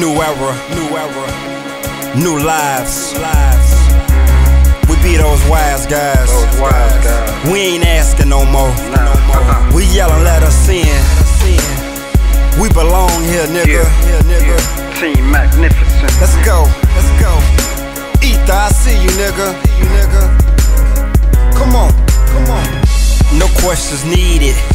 era, new era, new lives. lives. We be those wise guys. Those wise guys. We ain't asking no more. Nah, uh-uh. We yelling, let us in. We belong here, nigga. Yeah. Here, nigga. Team Magnificent. Let's go. Let's go. Ether, I see you, nigga. You nigga. Come on. Come on. No questions needed.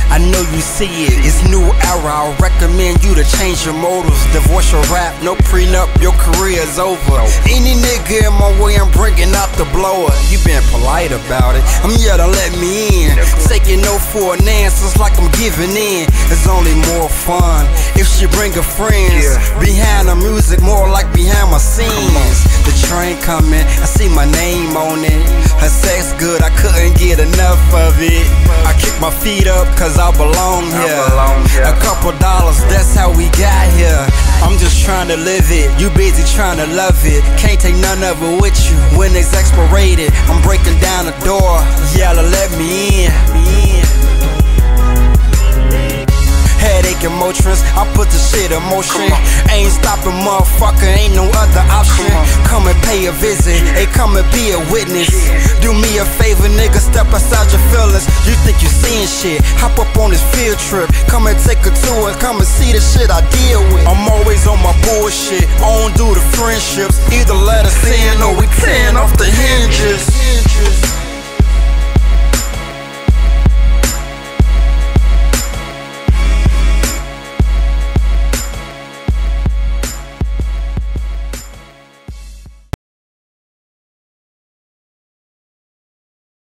I know you see it. It's new era. I recommend you to change your motives. Divorce your rap. No prenup. Your career is over. Any nigga in my way, I'm bringing out the blower. You been polite about it. I'm here to let me in. Taking no for an answer. It's like I'm giving in. It's only more fun if she bring her friends. Behind the music, more like behind my scenes. The train coming, I see my name on it. Her sex good, I couldn't get enough of it. I my feet up cause I belong I here. belong here. A couple dollars, that's how we got here. I'm just trying to live it, you busy trying to love it. Can't take none of it with you when it's expirated. I'm breaking down the door, yella, let me in. Me in. Headache and Motrins, I put the shit in motion. Ain't stopping, motherfucker, ain't no other option. Pay a visit, hey, come and be a witness. Do me a favor, nigga, step outside your feelings. You think you seeing shit? Hop up on this field trip, come and take a tour come and see the shit I deal with. I'm always on my bullshit, I don't do the friendships. Either let us in or we